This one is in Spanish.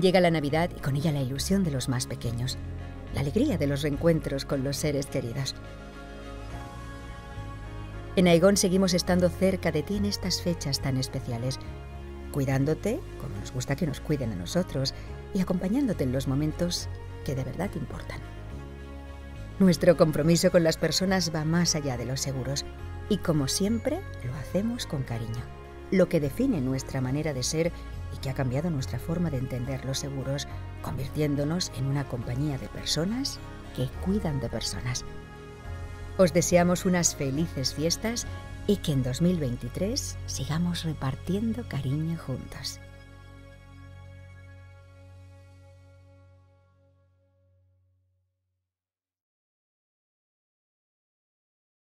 Llega la Navidad y con ella la ilusión de los más pequeños, la alegría de los reencuentros con los seres queridos. En Aigón seguimos estando cerca de ti en estas fechas tan especiales, cuidándote como nos gusta que nos cuiden a nosotros y acompañándote en los momentos que de verdad importan. Nuestro compromiso con las personas va más allá de los seguros y como siempre lo hacemos con cariño, lo que define nuestra manera de ser que ha cambiado nuestra forma de entender los seguros, convirtiéndonos en una compañía de personas que cuidan de personas. Os deseamos unas felices fiestas y que en 2023 sigamos repartiendo cariño juntos.